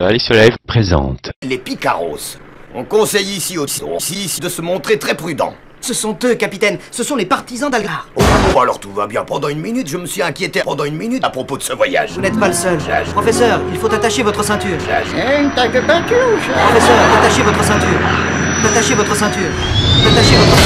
Alice Live présente. Les Picaros. On conseille ici aux aussi de se montrer très prudent. Ce sont eux, capitaine. Ce sont les partisans d'Algar. Oh, alors tout va bien. Pendant une minute, je me suis inquiété pendant une minute à propos de ce voyage. Vous n'êtes pas le seul. Jage. Professeur, il faut attacher votre ceinture. Une taille de peinture, Professeur, attachez votre ceinture. Attachez votre ceinture. Attachez votre ceinture.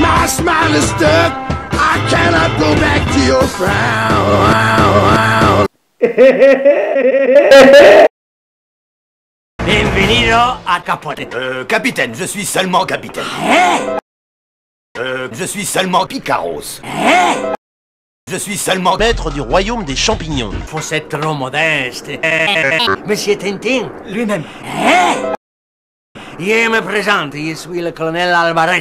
My smile is stuck. I cannot go back to your frown. Bienvenido a Capote. Euh, capitaine, je suis seulement capitaine. Euh, je suis seulement Picaros. Je suis seulement... maître du royaume des champignons. Vous êtes trop modeste. Monsieur Tintin, Lui-même. Je me présente, je suis le colonel Alvarez.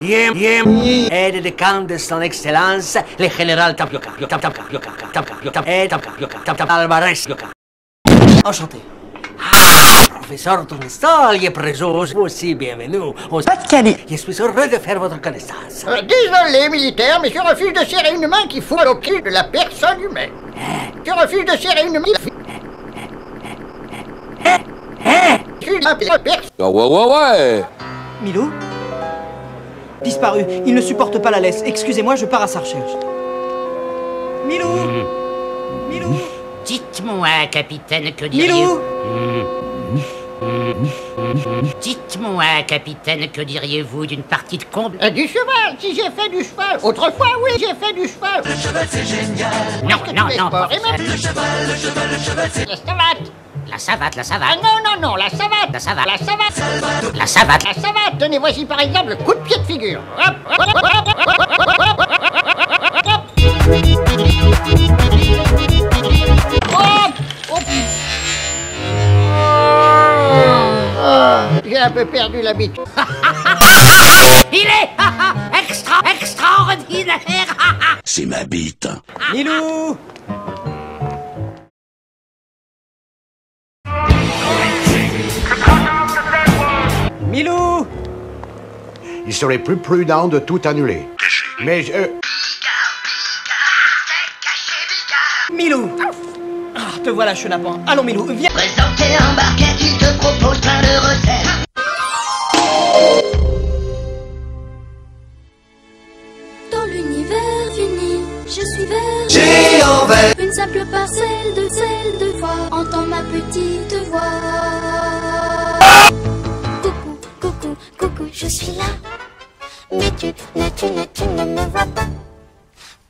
Je, je, aide de camp de son excellence, le général Tapioca. Tap, tap, Tapioca, Tapioca, Tap, eh, Tapioca, Tap, Tap, Alvarez. Enchanté. Professeur Tournesol, je présose vous aussi bienvenue. Au... Pas de canet. Je suis heureux de faire votre connaissance. Euh, désolé, militaire, mais je refuse de serrer une main qui fout au cul de la personne humaine. Je refuse de serrer une main. Je la personne. Ah ouais, ouais, ouais Milou Disparu. Il ne supporte pas la laisse. Excusez-moi, je pars à sa recherche. Milou Milou Dites-moi, capitaine, que diriez-vous Milou Dites-moi, capitaine, que diriez-vous d'une partie de comble Euh, du cheval, si j'ai fait du cheval. Autrefois, oui, j'ai fait du cheval. Non, que tu non, fais non, sport, et même- professeur. La savate, la savate. Non, non, non, la savate. La savate, la savate. La savate, la savate. Tenez, voici par exemple le coup de pied de figure. Hop, hop, hop, J'ai un peu perdu la bite. Il est extra, extraordinaire. C'est ma bite. Nilou Il serait plus prudent de tout annuler. Mais je... euh, Milou Ah, te voilà, chenapan. Allons, Milou, viens Présentez un barquet qui te propose plein de recettes. Dans l'univers uni, je suis vert. Une simple parcelle de sel de voix. Entends ma petite voix. Mais tu, ne, tu, ne, tu ne me vois pas.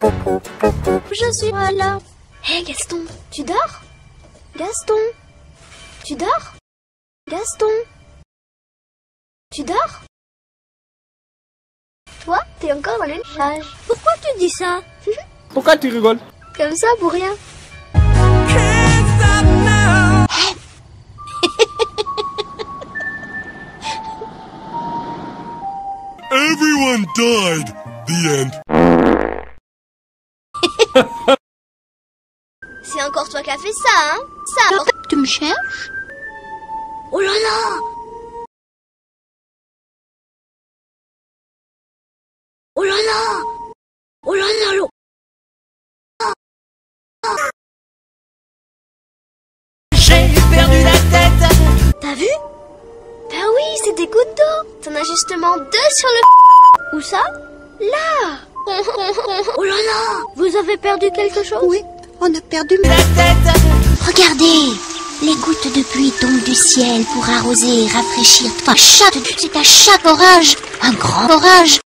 Coucou, coucou, je suis là. Hé Gaston, tu dors? Gaston, tu dors? Gaston, tu dors? Toi, t'es encore dans le nuage. Pourquoi tu dis ça? Pourquoi tu rigoles? Comme ça pour rien. Died. The end. C'est encore toi qui as fait ça, hein. Ça Tu me cherches? Oh là là! Oh là là! Oh là là l'eau. J'ai perdu la tête. T'as vu? Bah oui, c'est des gouttes d'eau. T'en as justement deux sur le Où ça Là Oh là là Vous avez perdu quelque chose Oui, on a perdu La tête. Regardez Les gouttes de pluie tombent du ciel pour arroser et rafraîchir. Enfin, chaque, c'est à chaque orage, un grand orage.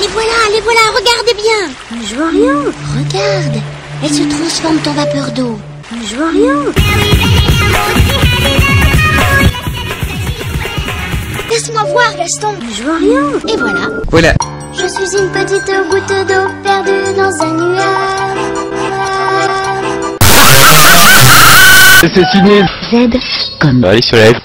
Les voilà, les voilà, regardez bien. Mais je vois rien. Regarde, elles se transforment en vapeur d'eau. Mais je vois rien. Laisse-moi voir, Gaston. Je vois rien. Et voilà. Voilà. Je suis une petite goutte d'eau perdue dans un nuage. C'est signé Z comme Alice Live.